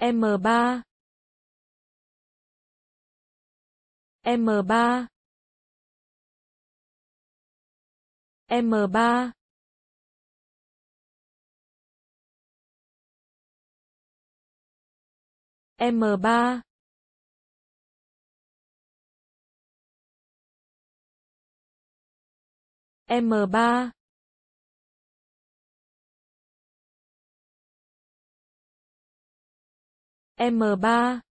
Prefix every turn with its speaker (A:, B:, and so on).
A: M3 M3 M3 M3 M3 M3